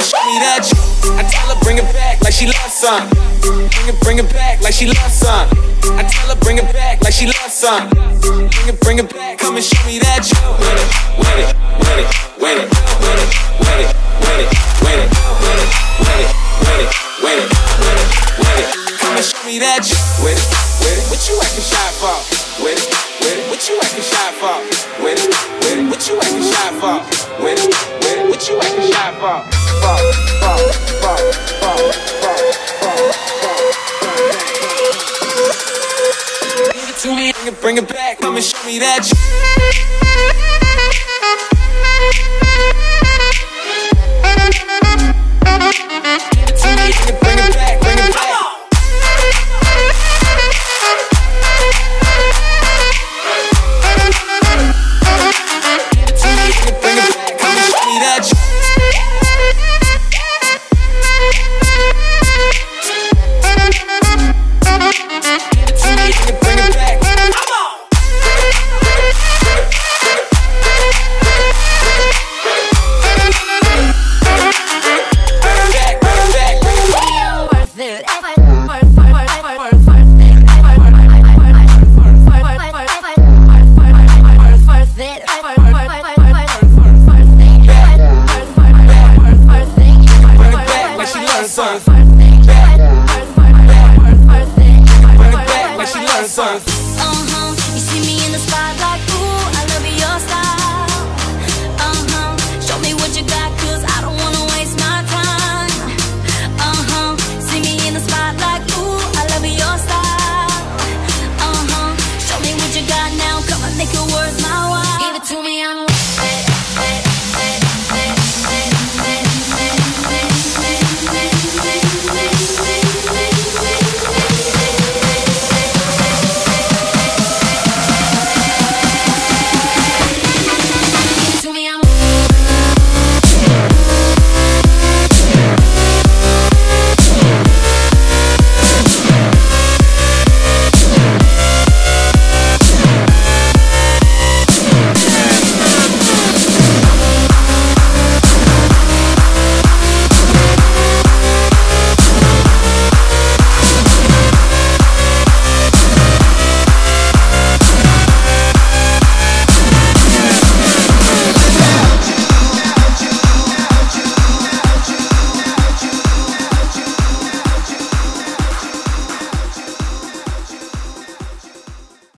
she loves some. Bring it, back, like she lost sun. bring it back like she loves some. I tell her bring it back like she loves some. Bring it, bring it back, come and show me that you with it, with it, with it, with it, with it, with it, with it, with it, with it, with it, with it, with it, with it. Come and show me that you with it, with it. What you acting shy for? With it, with it. What you acting shy for? With it, with it. What you acting shy for? With it, with it. What you acting shy for? to me, bring it back, come and show me that you something. She. Uh-huh, you see me in the spotlight, ooh, I love your style. Uh-huh, show me what you I don't wanna waste my time. Uh-huh, see me in the spotlight, ooh, I love your style. Uh-huh, show me what you got now, come make it worth my while. Give it to me, I'm